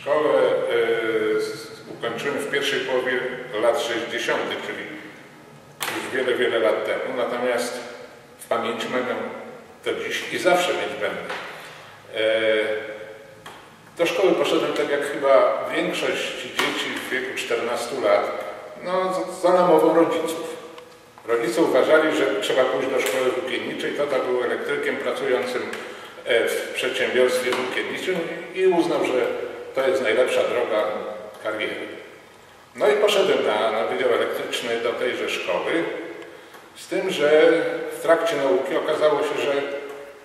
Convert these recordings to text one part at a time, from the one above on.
Szkołę e, ukończyłem w pierwszej połowie lat 60., czyli już wiele, wiele lat temu, natomiast w pamięci mam do dziś i zawsze mieć będę. E, do szkoły poszedłem tak jak chyba większość dzieci w wieku 14 lat, no za namową rodziców. Rodzice uważali, że trzeba pójść do szkoły włókienniczej. Tata był elektrykiem pracującym e, w przedsiębiorstwie włókienniczym i uznał, że to jest najlepsza droga kariery. No i poszedłem na, na Wydział Elektryczny do tejże szkoły, z tym, że w trakcie nauki okazało się, że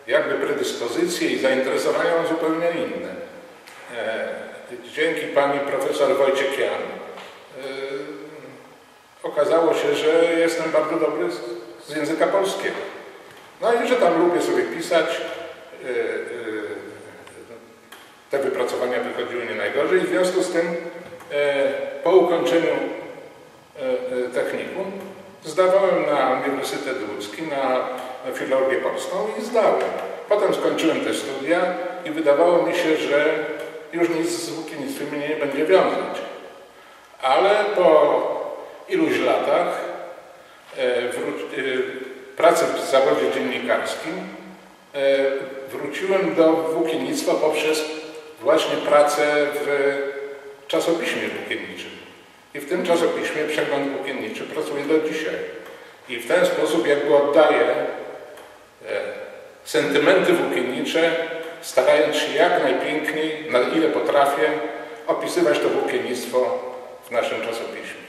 jakby predyspozycje i zainteresowania mam zupełnie inne. E, dzięki pani profesor Wojciekian e, okazało się, że jestem bardzo dobry z, z języka polskiego. No i że tam lubię sobie pisać. E, te wypracowania wychodziły nie najgorzej. W związku z tym po ukończeniu technikum zdawałem na Uniwersytet Łódzki, na Filologię Polską i zdałem. Potem skończyłem te studia i wydawało mi się, że już nic z włókiennictwem nie będzie wiązać. Ale po iluś latach e, e, pracy w zawodzie dziennikarskim e, wróciłem do włókiennictwa poprzez właśnie pracę w czasopiśmie włókienniczym. I w tym czasopiśmie Przegląd Włókienniczy pracuję do dzisiaj. I w ten sposób jakby oddaję sentymenty włókiennicze starając się jak najpiękniej, na ile potrafię, opisywać to włókiennictwo w naszym czasopiśmie.